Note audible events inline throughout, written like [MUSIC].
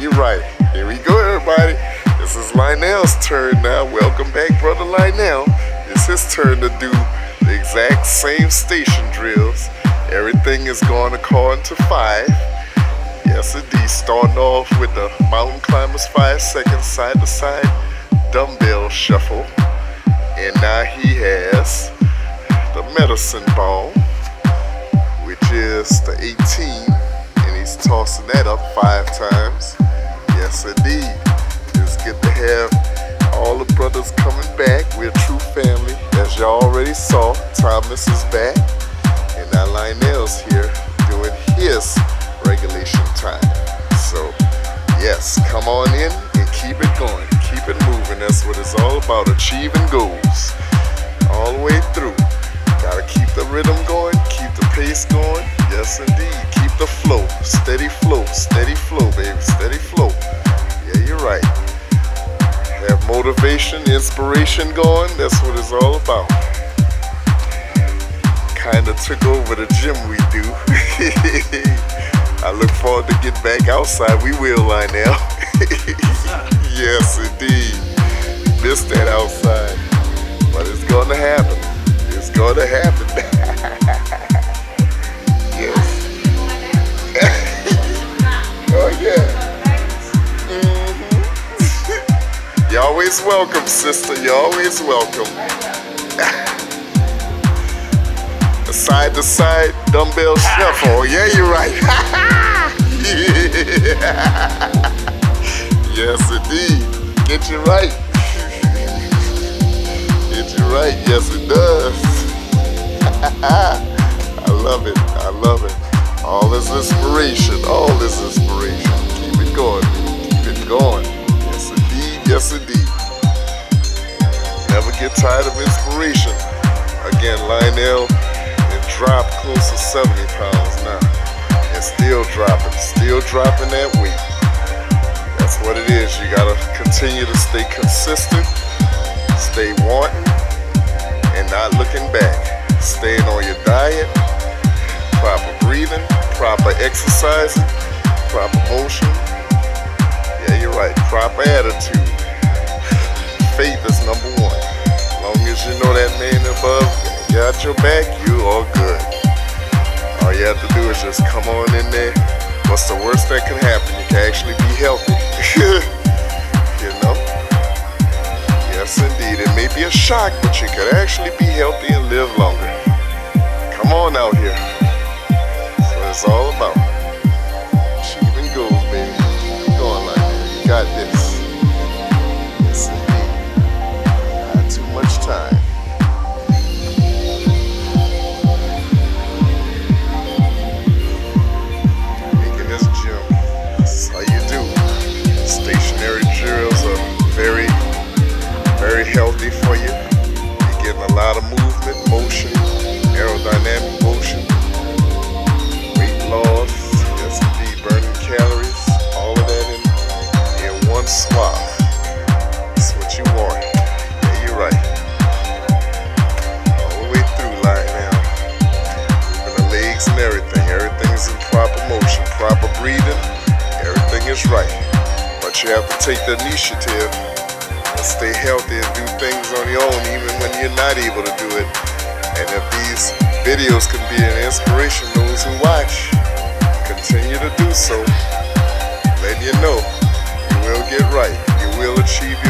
you're right. Here we go, everybody. This is Lionel's turn now. Welcome back, brother Lionel. It's his turn to do the exact same station drills. Everything is going according to five. Yes, indeed. Starting off with the mountain climbers five seconds side to side dumbbell shuffle. And now he has the medicine ball, which is the 18. And he's tossing that up five times. Yes, indeed. It's good to have all the brothers coming back. We're a true family. As y'all already saw, Thomas is back. And now Lionel's here doing his regulation time. So, yes, come on in and keep it going. Keep it moving. That's what it's all about. Achieving goals. All the way through. Gotta keep the rhythm going, keep the pace going. Yes, indeed. Keep the flow. Steady flow. Steady flow, baby. Steady flow. Motivation, inspiration going. That's what it's all about. Kinda took over the gym we do. [LAUGHS] I look forward to get back outside. We will, Lionel. [LAUGHS] yes, indeed. Missed that outside. But it's gonna happen. It's gonna happen. [LAUGHS] always welcome, sister. You're always welcome. [LAUGHS] side to side dumbbell shuffle. Yeah, you're right. [LAUGHS] yes, indeed. Get you right. Get you right. Yes, it does. [LAUGHS] I love it. I love it. All this inspiration. All this inspiration. Keep it going. Keep it going. Yes, indeed. Yes, indeed. Get tired of inspiration. Again, Lionel and drop close to 70 pounds now. And still dropping, still dropping that weight. That's what it is. You gotta continue to stay consistent, stay wanting, and not looking back. Staying on your diet, proper breathing, proper exercising, proper motion. Yeah, you're right. Proper attitude. Faith is number one. Long you know that man above got your back, you all good. All you have to do is just come on in there. What's the worst that can happen? You can actually be healthy. [LAUGHS] you know? Yes, indeed. It may be a shock, but you could actually be healthy and live longer. Come on out here. That's what it's all about. Healthy for you. You're getting a lot of movement, motion, aerodynamic motion, weight loss, yes indeed, burning calories, all of that in, in one swab. That's what you want. Yeah, you're right. All the way through Lionel. Moving the legs and everything. Everything is in proper motion, proper breathing. Everything is right. But you have to take the initiative stay healthy and do things on your own even when you're not able to do it. And if these videos can be an inspiration to those who watch, continue to do so. Letting you know you will get right. You will achieve your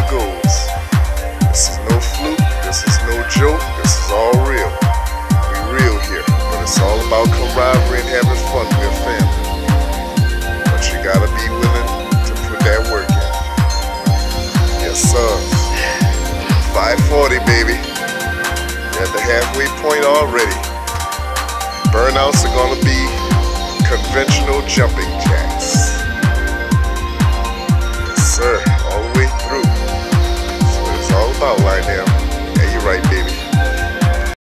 540, baby. You're at the halfway point already. Burnouts are gonna be conventional jumping.